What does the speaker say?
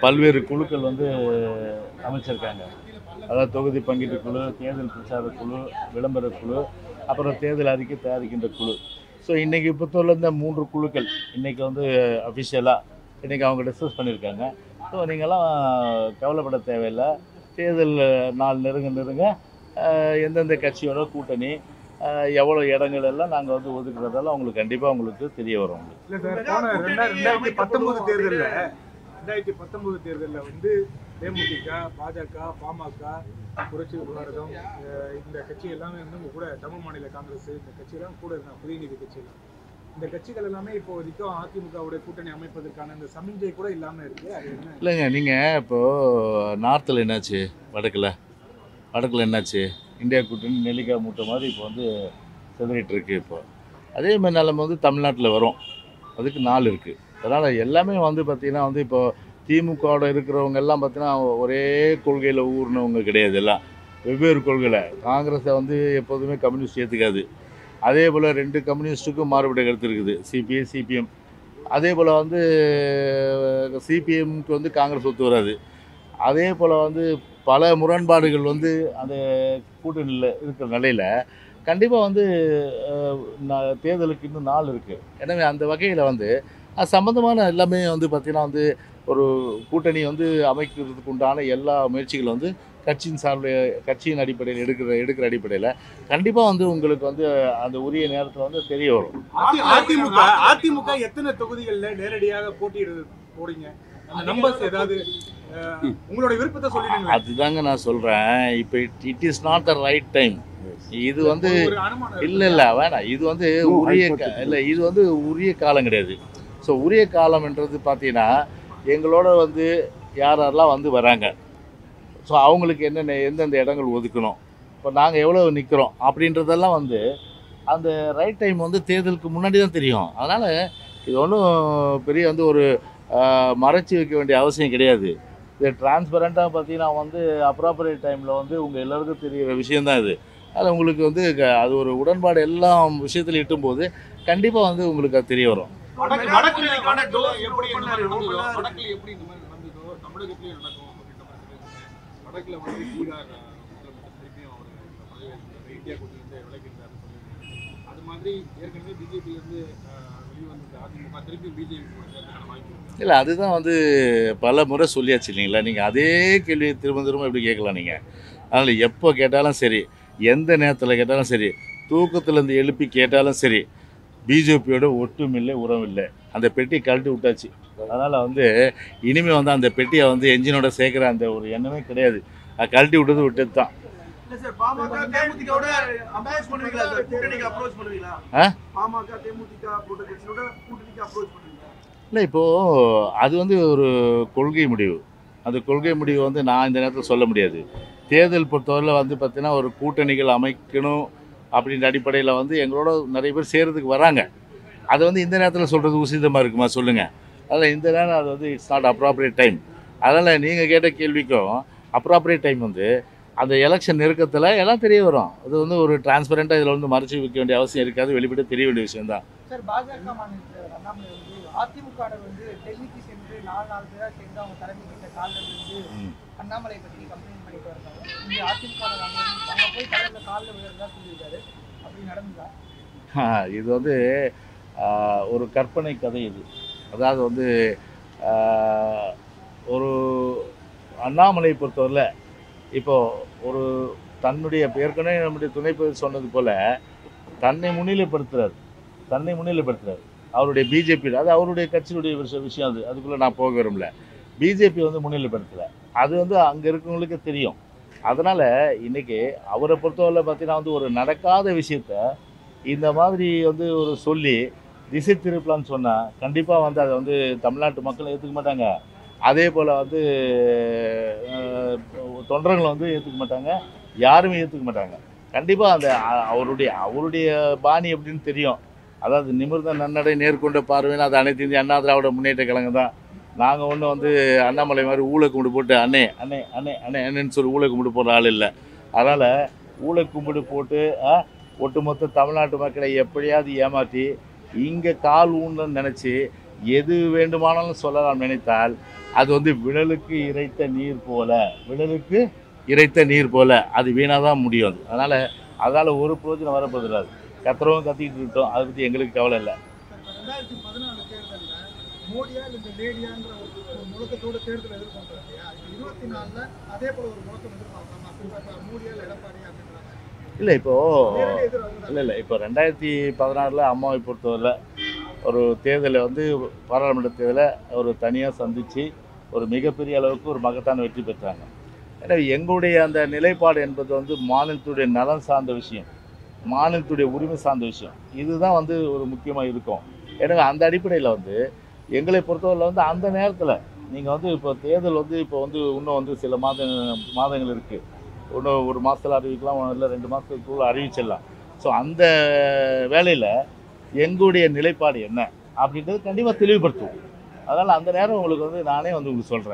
பல்வேறு குழுக்கள் வந்து அமைச்சிருக்காங்க. அதாவது தொகுதி பங்கீட்டு குழு தேர்தல் பிரச்சார குழு விளம்பர குழு அப்புறம் தேர்தல் அறிக்கை தயாரிக்கின்ற குழு. ஸோ இன்றைக்கி புத்தூரில் இந்த மூன்று குழுக்கள் இன்றைக்கி வந்து அஃபிஷியலாக இன்றைக்கி அவங்க டிஸ்கஸ் பண்ணியிருக்காங்க. ஸோ நீங்கள்லாம் கவலைப்பட தேவையில்லை. தேர்தல் நாள் நெருங்க நெருங்க எந்தெந்த கட்சியோட கூட்டணி எவ்வளோ இடங்கள் எல்லாம் நாங்கள் வந்து ஒதுக்குறதால அவங்களுக்கு கண்டிப்பாக உங்களுக்கு தெரிய வரும் உங்களுக்கு. ரெண்டாயிரத்தி பத்தொன்பது தேர்தலில் வந்து தேமுதிக பாஜக பாமக புரட்சி பாரதம் இந்த கட்சி எல்லாமே வந்து கூட தமிழ் மாநில காங்கிரஸ் இந்த கட்சியெல்லாம் கூட இருந்தாங்க புதிய நீதி இந்த கட்சிகள் எல்லாமே இப்போ வரைக்கும் அதிமுகவுடைய கூட்டணி அமைப்பதற்கான இந்த சமிஞ்சை கூட இல்லாமல் இருக்கு. அது என்ன? இல்லைங்க நீங்கள் இப்போது நார்த்தில் என்னாச்சு? வடக்கில்? வடக்கில் என்னாச்சு? இந்தியா கூட்டணி நெல்லிக்காய் மூட்டை மாதிரி இப்போ வந்து செதறிட்டு இருக்கு இப்போ. அதே மாதிரி நிலம வந்து தமிழ்நாட்டில் வரும். அதுக்கு நாள் இருக்குது அதனால் எல்லாமே வந்து பார்த்திங்கன்னா வந்து இப்போ திமுகவோட இருக்கிறவங்க எல்லாம் பார்த்தீங்கன்னா ஒரே கொள்கையில் ஊர்னவங்க கிடையாது எல்லாம். வெவ்வேறு கொள்கையில். காங்கிரஸை வந்து எப்போதுமே கம்யூனிஸ்ட் ஏற்றுக்காது அதே போல் ரெண்டு கம்யூனிஸ்ட்டுக்கும் மாறுபட்ட கருத்து இருக்குது. CPI CPM. அதே போல் வந்து சிபிஎம்க்கு வந்து காங்கிரஸ் ஒத்து வராது. அதே போல் வந்து பல முரண்பாடுகள் வந்து அந்த கூட்டணியில் இருக்கிற நிலையில் கண்டிப்பாக வந்து தேர்தலுக்கு இன்னும் நாள் இருக்குது எனவே அந்த வகையில் வந்து அது சம்மந்தமான எல்லாமே வந்து பார்த்திங்கன்னா வந்து ஒரு கூட்டணி வந்து அமைக்கிறதுக்கு உண்டான எல்லா முயற்சிகளும் வந்து கட்சியின் சார்புடைய கட்சியின் அடிப்படையில் எடுக்கிற எடுக்கிற அடிப்படையில் கண்டிப்பாக வந்து உங்களுக்கு வந்து அந்த உரிய நேரத்தில் வந்து தெரிய வரும். அதி- அதிமுக அதிமுக எத்தனை தொகுதிகள்ல நேரடியாக ஏதாவது அஹ், உங்களோட விருப்பத்தை சொல்லிடுங்க அதுதாங்க நான் சொல்கிறேன் இப்போ it is not the right time இது வந்து இல்லை இல்லை வேணாம். இது வந்து உரிய க- இல்லை இது வந்து உரிய காலம் கிடையாது. ஸோ உரிய காலம்ன்றது பார்த்தீங்கன்னா எங்களோட வந்து யார் யாரெல்லாம் வந்து வராங்க. ஸோ அவங்களுக்கு என்னென்ன எந்தெந்த இடங்கள் ஒதுக்கணும். இப்போ நாங்கள் எவ்வளோ நிற்கிறோம் அப்படின்றதெல்லாம் வந்து அந்த ரைட் டைம் வந்து தேர்தலுக்கு முன்னாடி தான் தெரியும். அதனால் இது ஒன்றும் பெரிய வந்து ஒரு மறைச்சி வைக்க வேண்டிய அவசியம் கிடையாது. இது டிரான்ஸ்பரண்ட்டாக பார்த்தீங்கன்னா வந்து அப்ராப்பரேட் டைமில் வந்து உங்கள் எல்லாருக்கும் தெரிகிற விஷயந்தான் இது. அதில் உங்களுக்கு வந்து க- அது ஒரு உடன்பாடு எல்லா விஷயத்துலையும் இட்டும்போது கண்டிப்பாக வந்து உங்களுக்கு அது தெரிய வரும். வடக்கு- வடக்குக்கான door எப்படி இந்த மாதிரி நடந்ததோ, வடக்குல எப்படி இந்த மாதிரி நடந்ததோ, நடக்கும் அப்படின்ற வந்து பீகார் திருப்பியும் அவர் இந்தியா சொல்லியிருந்தீங்க. அது மாதிரி ஏற்கனவே. இல்லை அதுதான் வந்து பல முறை சொல்லியாச்சு இல்லைங்களா? நீங்கள் அதே கேள்வி திரும்ப திரும்ப எப்படி கேட்கலாம் நீங்கள் அதனால் எப்போ கேட்டாலும் சரி எந்த நேரத்தில் கேட்டாலும் சரி தூக்கத்துலேருந்து எழுப்பி கேட்டாலும் சரி பிஜேபியோட ஒட்டும் இல்லை உறவும் இல்லை அந்த பெட்டி கழட்டி விட்டாச்சு. அதனால் வந்து இனிமேல் வந்து அந்த பெட்டியை வந்து என்ஜினோட சேர்க்குற அந்த ஒரு எண்ணமே கிடையாது. அது கழட்டி விட்டது விட்டது தான். இல்லை இப்போது அது வந்து ஒரு கொள்கை முடிவு. அந்த கொள்கை முடிவு வந்து நான் இந்த நேரத்தில் சொல்ல முடியாது. தேர்தல் பொறுத்தவரையில் வந்து பார்த்தீங்கன்னா ஒரு கூட்டணிகள் அமைக்கணும். அப்படின்ற அடிப்படையில் வந்து எங்களோட நிறைய பேர் சேர்றதுக்கு வராங்க. அது வந்து இந்த நேரத்தில் சொல்கிறது உசிதமாக இருக்குமா சொல்லுங்கள் அதில் இந்த நேரம் அது வந்து இட்ஸ் நாட் அப்ராப்ரியேட் டைம் அதனால் நீங்கள் கேட்ட கேள்விக்கும் அப்ராப்ரியேட் டைம் வந்து அந்த எலெக்ஷன் நெருக்கத்தில் எல்லாம் தெரிய வரும். அது வந்து ஒரு டிரான்ஸ்பரண்ட்டாக இதில் வந்து மறைச்சி வைக்க வேண்டிய அவசியம் இருக்காது வெளிப்பட தெரிய வேண்டிய விஷயம்தான். தான் நாலு நாலு பேரா சேர்ந்து அவங்க தலைமை கிட்ட காலில் விழுந்து. அண்ணாமலை பற்றி கம்ப்ளைண்ட் பண்ணிட்டு வர்றாங்க இங்க அதிமுக அங்க போய் தலைவர் காலில் விழுறதா சொல்லியிருக்காரு. அப்படி நடந்ததா? இது வந்து ஒரு கற்பனை கதை இது. அதாவது வந்து ஒரு அண்ணாமலை பொறுத்தவரையில் இப்போ ஒரு தன்னுடைய ஏற்கனவே நம்முடைய துணைப்பதி சொன்னது போல் தன்னை முன்னிலைப்படுத்துறாரு. தன்னை முன்னிலைப்படுத்துறாரு. அவருடைய பிஜேபி அது அவருடைய கட்சியினுடைய விஷயம் விஷயம் அது. அதுக்குள்ளே நான் போக விரும்பல. பிஜேபி வந்து முன்னிலைப்படுத்தலை. அது வந்து அங்கே இருக்கவங்களுக்கு தெரியும். அதனால் இன்றைக்கி அவரை பொறுத்தவரை பார்த்தீங்கன்னா வந்து ஒரு நடக்காத விஷயத்த இந்த மாதிரி வந்து ஒரு சொல்லி திசை திருப்பலான்னு சொன்னால் கண்டிப்பாக வந்து அதை வந்து தமிழ்நாட்டு மக்கள் ஏற்றுக்க மாட்டாங்க. அதே போல் வந்து தொண்டர்களை வந்து ஏற்றுக்க மாட்டாங்க. யாருமே ஏற்றுக்க மாட்டாங்க. கண்டிப்பாக அந்த அவருடைய அவருடைய பாணி எப்படின்னு தெரியும். அதாவது நிமிர்ந்த நன்னடை நேர்கொண்ட பார்வைன்னு அது அனைத்து இந்திய அண்ணா திராவிட முன்னேற்ற கழகம் தான். நாங்கள் ஒன்றும் வந்து அண்ணாமலை மாதிரி ஊழ கும்பிடு போட்டு அண்ணே அண்ணே அண்ணே அண்ணே அண்ணேன்னு சொல்லி ஊழ கும்பிடு போடுற ஆள் இல்லை. அதனால் ஊழ கும்பிடு போட்டு ஆ, ஒட்டுமொத்த தமிழ்நாட்டு மக்களை எப்படியாவது ஏமாற்றி இங்கே கால் ஊன்னு நினச்சி எது வேண்டுமானாலும் சொல்லலாம் நினைத்தால் அது வந்து விழலுக்கு இறைத்த நீர் போல விழலுக்கு இறைத்த நீர் போல அது வீணாக தான் முடியும் அது. அதனால் அதால் ஒரு பிரோஜனம் வரப்போதில்லை கத்துறவங்க கத்திக்கிட்டு இருக்கட்டும் அதை பற்றி எங்களுக்கு கவலை இல்லை. இல்ல இப்போது இல்லை இல்லை இப்போ ரெண்டாயிரத்தி பதினாறில் அம்மாவை பொறுத்தவரை ஒரு தேர்தலை வந்து பாராளுமன்ற தேர்தலை ஒரு தனியாக சந்தித்து ஒரு மிகப்பெரிய அளவுக்கு ஒரு மகத்தான வெற்றி பெற்றாங்க. எனவே எங்களுடைய அந்த நிலைப்பாடு என்பது வந்து மாநிலத்துடைய நலன் சார்ந்த விஷயம். மாநிலத்துடைய உரிமை சார்ந்த விஷயம். இதுதான் வந்து ஒரு முக்கியமாக இருக்கும். எனவே அந்த அடிப்படையில் வந்து எங்களை பொறுத்தவரையில் வந்து அந்த நேரத்தில் நீங்கள் வந்து இப்போ தேர்தல் வந்து இப்போ வந்து இன்னும் வந்து சில மாத மாதங்கள் இருக்குது இன்னும் ஒரு மாதத்தில் அறிவிக்கலாம் இல்லை ரெண்டு மாதத்துக்குள்ள அறிவிச்சிடலாம். ஸோ அந்த வேலையில் எங்களுடைய நிலைப்பாடு என்ன? அப்படின்றது கண்டிப்பாக தெளிவுபடுத்துவோம். அதனால் அந்த நேரம் உங்களுக்கு வந்து நானே வந்து உங்களுக்கு சொல்கிறேன்